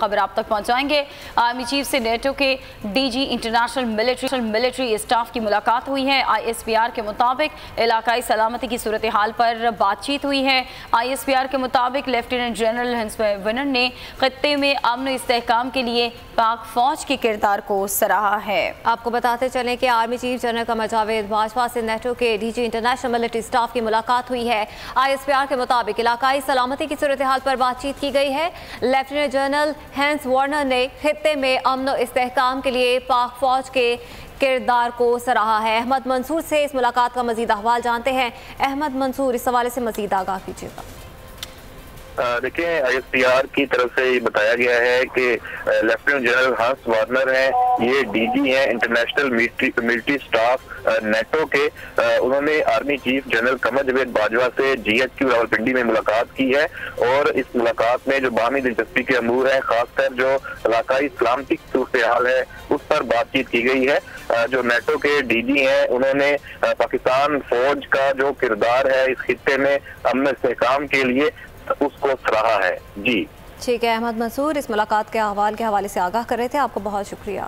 خبر آپ تک پہنچائیں گے۔ آرمی چیف سے نیٹو کے D G international military military staff کی ملاقات ہوئی ہے۔ آئی ایس پی آر کے مطابق علاقائی سلامتی کی صورتحال پر بات چیت ہوئی ہے۔ آئی ایس پی آر کے مطابق لیفٹیننٹ جنرل ہنس ونن نے خطے میں امن و استحکام کے لیے پاک فوج کے کردار کو سراہا ہے۔ آپ کو بتاتے چلیں کہ army chief general Qamar Javed Bajwa سے نیٹو کے D G international military staff کی ملاقات ہوئی ہے۔ آئی ایس پی آر کے مطابق علاقائی سلامتی کی صورتحال پر بات چیت کی گئی ہے۔ لیفٹیننٹ جنرل ہینس وارنر نے خطے میں امن و استحکام کے لیے پاک فوج کے کردار کو سراہا ہے۔ احمد منصور سے اس ملاقات کا مزید احوال جانتے ہیں۔ احمد منصور، اس حوالے سے مزید آگاہ کیجیے گا۔ دیکھیں آئی ایس پی آر کی طرف سے یہ بتایا گیا ہے کہ لیفٹیننٹ جنرل ہانس وارنر ہیں، یہ ڈی جی ہیں انٹرنیشنل ملٹری سٹاف نیٹو کے۔ انہوں نے army chief general Qamar Javed Bajwa سے G H Q Rawalpindi میں ملاقات کی ہے۔ اور اس ملاقات میں جو باہمی دلچسپی کے امور ہیں، خاص کر جو علاقائی سلامتی صورتحال ہے، اس پر بات چیت کی گئی ہے۔ جو نیٹو کے ڈی جی ہیں، انہوں نے پاکستان فوج کا جو کردار ہے، اس خطے میں امن استحکام کے لیے اس کو سراہا ہے۔ جی۔ ٹھیک ہے، احمد منصور، اس ملاقات کے احوال کے حوالے سے آگاہ کر رہے تھے، آپ کو بہت شکریہ۔